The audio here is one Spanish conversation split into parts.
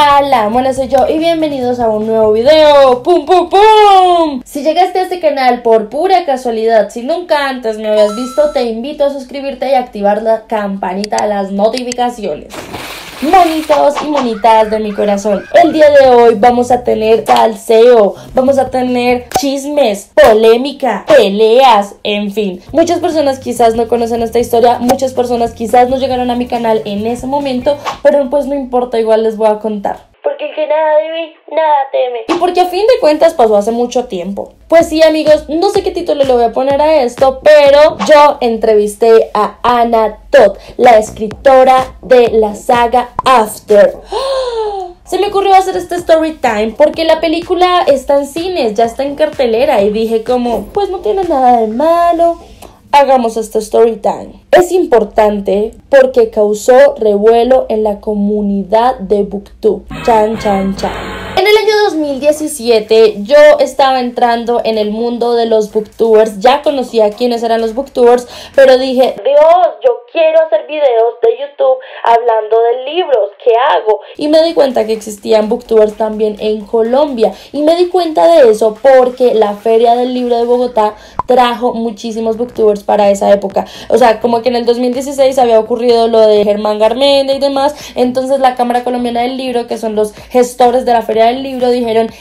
tal? La mona soy yo y bienvenidos a un nuevo video. ¡Pum, pum, pum! Si llegaste a este canal por pura casualidad, si nunca antes me habías visto, te invito a suscribirte y activar la campanita de las notificaciones monitos y monitas de mi corazón. El día de hoy vamos a tener salseo, vamos a tener chismes, polémica, peleas, en fin. Muchas personas quizás no conocen esta historia, muchas personas quizás no llegaron a mi canal en ese momento, pero pues no importa, igual les voy a contar porque el que nada debe, nada teme. Y porque a fin de cuentas pasó hace mucho tiempo. Pues sí, amigos, no sé qué título le voy a poner a esto, pero yo entrevisté a Anna Todd, la escritora de la saga After. Se me ocurrió hacer este story time porque la película está en cines, ya está en cartelera y dije como, pues no tiene nada de malo hagamos este story time. Es importante porque causó revuelo en la comunidad de Booktube. Chan, chan, chan. En el año 2017 yo estaba entrando en el mundo de los booktubers, ya conocía quiénes eran los booktubers, pero dije, Dios, yo quiero hacer videos de YouTube hablando de libros, ¿qué hago? Y me di cuenta que existían booktubers también en Colombia y me di cuenta de eso porque la Feria del Libro de Bogotá trajo muchísimos booktubers para esa época. O sea, como que en el 2016 había ocurrido lo de Germán Garmendia y demás, entonces la Cámara Colombiana del Libro, que son los gestores de la Feria del Libro,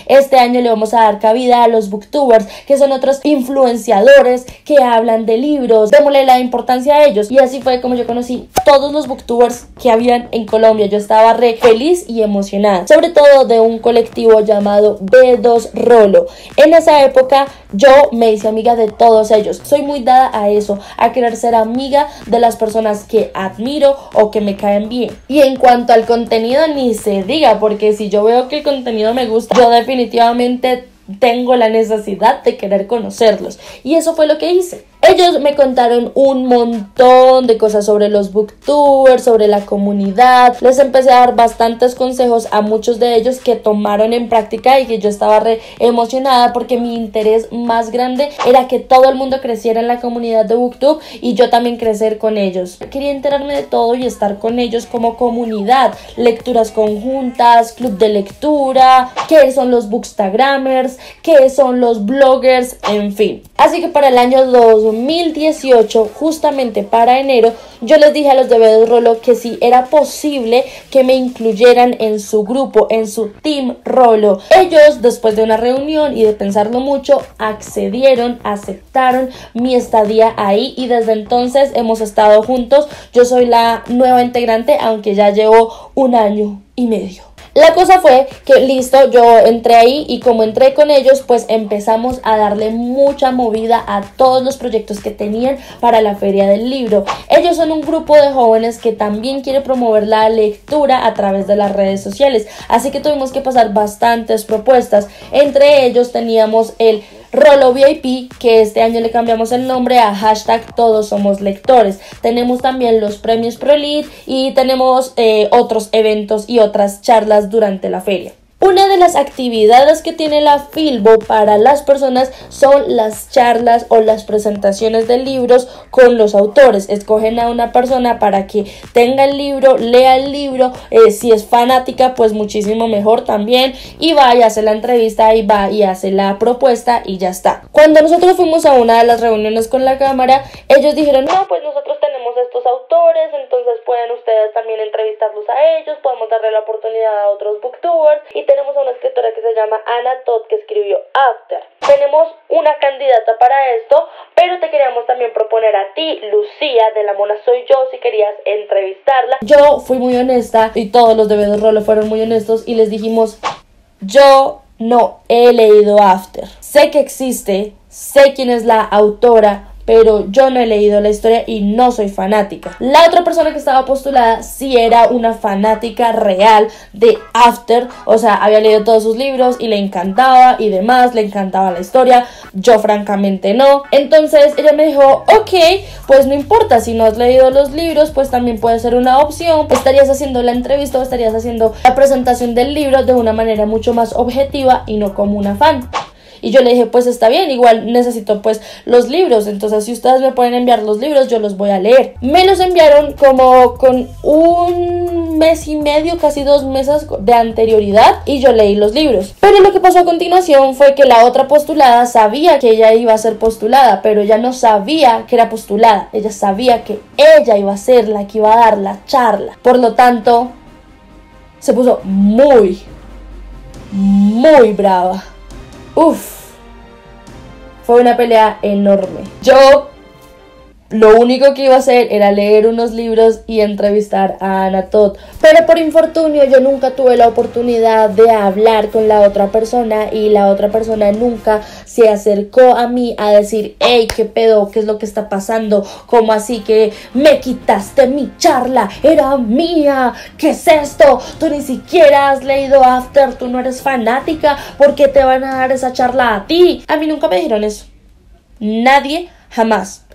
este año le vamos a dar cabida a los booktubers, que son otros influenciadores que hablan de libros, démosle la importancia a ellos. Y así fue como yo conocí todos los booktubers que habían en Colombia. Yo estaba re feliz y emocionada, sobre todo de un colectivo llamado B2 Rolo. En esa época yo me hice amiga de todos ellos. Soy muy dada a eso, a querer ser amiga de las personas que admiro o que me caen bien. Y en cuanto al contenido, ni se diga, porque si yo veo que el contenido me gusta, yo definitivamente tengo la necesidad de querer conocerlos. Y eso fue lo que hice. Ellos me contaron un montón de cosas sobre los booktubers, sobre la comunidad. Les empecé a dar bastantes consejos a muchos de ellos que tomaron en práctica y que yo estaba re emocionada porque mi interés más grande era que todo el mundo creciera en la comunidad de booktube y yo también crecer con ellos. Quería enterarme de todo y estar con ellos como comunidad. Lecturas conjuntas, club de lectura, qué son los bookstagramers, qué son los bloggers, en fin. Así que para el año 2 2018, justamente para enero, yo les dije a los de Rolo que si era posible que me incluyeran en su grupo, en su team Rolo. Ellos, después de una reunión y de pensarlo mucho, accedieron, aceptaron mi estadía ahí y desde entonces hemos estado juntos. Yo soy la nueva integrante, aunque ya llevo un año y medio. La cosa fue que listo, yo entré ahí y como entré con ellos, pues empezamos a darle mucha movida a todos los proyectos que tenían para la feria del libro. Ellos son un grupo de jóvenes que también quiere promover la lectura a través de las redes sociales, así que tuvimos que pasar bastantes propuestas. Entre ellos teníamos el Rolo VIP, que este año le cambiamos el nombre a hashtag Todos Somos Lectores. Tenemos también los premios ProLead y tenemos eh, otros eventos y otras charlas durante la feria. Una de las actividades que tiene la Filbo para las personas son las charlas o las presentaciones de libros con los autores. Escogen a una persona para que tenga el libro, lea el libro, eh, si es fanática pues muchísimo mejor también y va y hace la entrevista y va y hace la propuesta y ya está. Cuando nosotros fuimos a una de las reuniones con la cámara, ellos dijeron, no, pues nosotros tenemos estos autores, entonces pueden ustedes también entrevistarlos a ellos, podemos darle la oportunidad a otros booktubers y tenemos a una escritora que se llama Anna Todd que escribió After. Tenemos una candidata para esto, pero te queríamos también proponer a ti, Lucía, de La Mona Soy Yo, si querías entrevistarla. Yo fui muy honesta y todos los de Rolo fueron muy honestos y les dijimos, yo no he leído After. Sé que existe, sé quién es la autora, pero yo no he leído la historia y no soy fanática. La otra persona que estaba postulada sí era una fanática real de After, o sea, había leído todos sus libros y le encantaba y demás, le encantaba la historia, yo francamente no. Entonces ella me dijo, ok, pues no importa, si no has leído los libros, pues también puede ser una opción, estarías haciendo la entrevista o estarías haciendo la presentación del libro de una manera mucho más objetiva y no como una fan. Y yo le dije, pues está bien, igual necesito pues los libros. Entonces si ustedes me pueden enviar los libros, yo los voy a leer. Me los enviaron como con un mes y medio, casi dos meses de anterioridad y yo leí los libros. Pero lo que pasó a continuación fue que la otra postulada sabía que ella iba a ser postulada, pero ella no sabía que era postulada. Ella sabía que ella iba a ser la que iba a dar la charla. Por lo tanto, se puso muy, muy brava. Uf. Fue una pelea enorme. Yo lo único que iba a hacer era leer unos libros y entrevistar a Ana Todd. Pero por infortunio yo nunca tuve la oportunidad de hablar con la otra persona y la otra persona nunca se acercó a mí a decir, hey, qué pedo, qué es lo que está pasando, como así que me quitaste mi charla, era mía, ¿qué es esto? Tú ni siquiera has leído After, tú no eres fanática, ¿por qué te van a dar esa charla a ti? A mí nunca me dijeron eso. Nadie, jamás.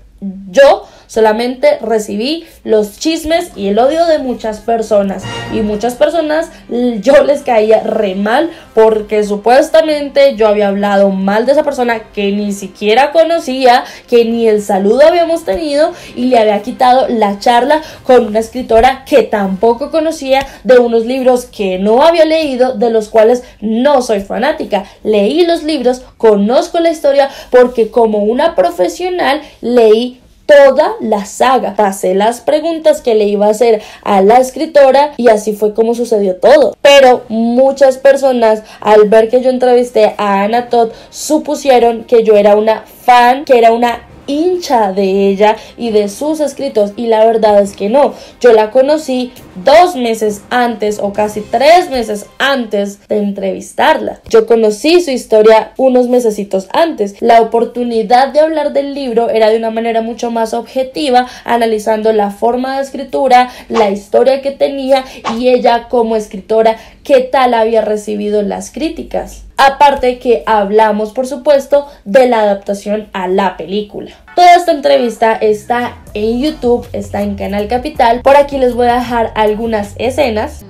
Yo solamente recibí los chismes y el odio de muchas personas. Y muchas personas yo les caía re mal porque supuestamente yo había hablado mal de esa persona que ni siquiera conocía, que ni el saludo habíamos tenido y le había quitado la charla con una escritora que tampoco conocía de unos libros que no había leído, de los cuales no soy fanática. Leí los libros, conozco la historia porque como una profesional leí toda la saga. Pasé las preguntas que le iba a hacer a la escritora y así fue como sucedió todo. Pero muchas personas al ver que yo entrevisté a Anna Todd supusieron que yo era una fan, que era una hincha de ella y de sus escritos y la verdad es que no. Yo la conocí dos meses antes o casi tres meses antes de entrevistarla. Yo conocí su historia unos mesecitos antes. La oportunidad de hablar del libro era de una manera mucho más objetiva, analizando la forma de escritura, la historia que tenía y ella como escritora, qué tal había recibido las críticas. Aparte que hablamos, por supuesto, de la adaptación a la película. Toda esta entrevista está en YouTube, está en Canal Capital. Por aquí les voy a dejar algunas escenas.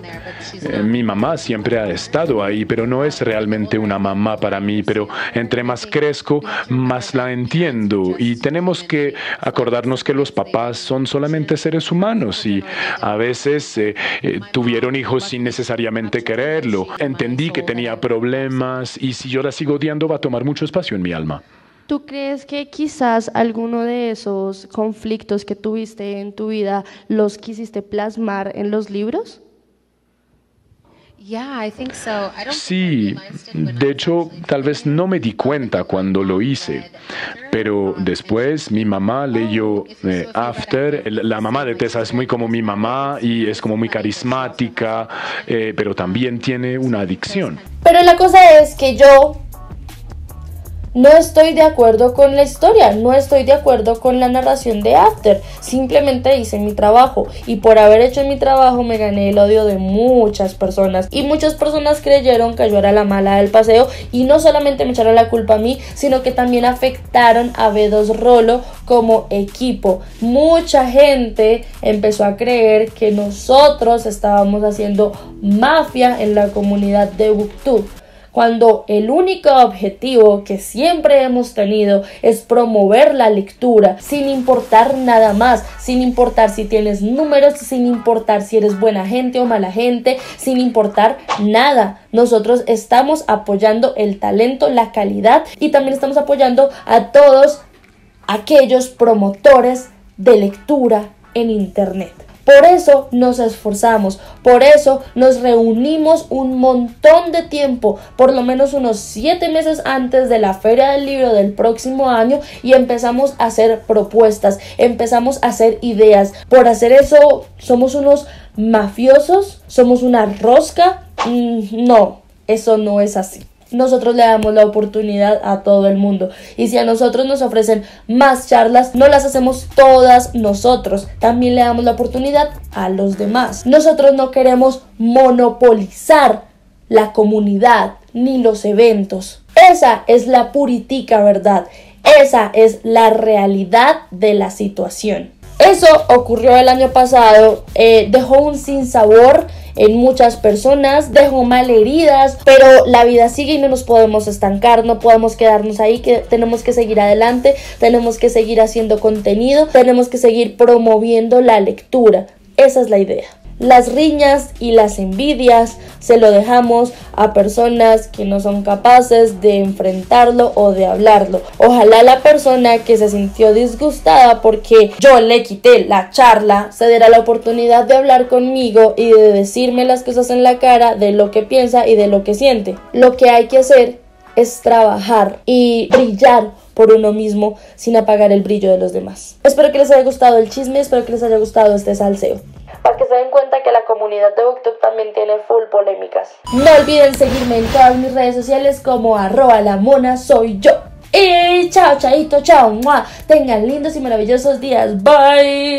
Eh, mi mamá siempre ha estado ahí, pero no es realmente una mamá para mí, pero entre más crezco, más la entiendo y tenemos que acordarnos que los papás son solamente seres humanos y a veces eh, eh, tuvieron hijos sin necesariamente quererlo. Entendí que tenía problemas y si yo la sigo odiando va a tomar mucho espacio en mi alma. ¿Tú crees que quizás alguno de esos conflictos que tuviste en tu vida los quisiste plasmar en los libros? Sí, de hecho, tal vez no me di cuenta cuando lo hice, pero después mi mamá leyó eh, After. La mamá de Tessa es muy como mi mamá y es como muy carismática, eh, pero también tiene una adicción. Pero la cosa es que yo no estoy de acuerdo con la historia, no estoy de acuerdo con la narración de After. Simplemente hice mi trabajo y por haber hecho mi trabajo me gané el odio de muchas personas. Y muchas personas creyeron que yo era la mala del paseo y no solamente me echaron la culpa a mí, sino que también afectaron a B2 Rolo como equipo. Mucha gente empezó a creer que nosotros estábamos haciendo mafia en la comunidad de Booktube cuando el único objetivo que siempre hemos tenido es promover la lectura sin importar nada más, sin importar si tienes números, sin importar si eres buena gente o mala gente, sin importar nada. Nosotros estamos apoyando el talento, la calidad y también estamos apoyando a todos aquellos promotores de lectura en Internet. Por eso nos esforzamos, por eso nos reunimos un montón de tiempo, por lo menos unos siete meses antes de la feria del libro del próximo año y empezamos a hacer propuestas, empezamos a hacer ideas. Por hacer eso, somos unos mafiosos, somos una rosca. Mm, no, eso no es así nosotros le damos la oportunidad a todo el mundo. Y si a nosotros nos ofrecen más charlas, no las hacemos todas nosotros. También le damos la oportunidad a los demás. Nosotros no queremos monopolizar la comunidad ni los eventos. Esa es la puritica verdad. Esa es la realidad de la situación. Eso ocurrió el año pasado, eh, dejó un sinsabor en muchas personas, dejó mal heridas, pero la vida sigue y no nos podemos estancar, no podemos quedarnos ahí, que tenemos que seguir adelante, tenemos que seguir haciendo contenido, tenemos que seguir promoviendo la lectura. Esa es la idea. Las riñas y las envidias se lo dejamos a personas que no son capaces de enfrentarlo o de hablarlo. Ojalá la persona que se sintió disgustada porque yo le quité la charla se diera la oportunidad de hablar conmigo y de decirme las cosas en la cara de lo que piensa y de lo que siente. Lo que hay que hacer es trabajar y brillar por uno mismo sin apagar el brillo de los demás. Espero que les haya gustado el chisme, espero que les haya gustado este salseo para que se den cuenta que la comunidad de Booktube también tiene full polémicas. No olviden seguirme en todas mis redes sociales como arroba la mona soy yo. Y chao, chaito, chao. Tengan lindos y maravillosos días. Bye.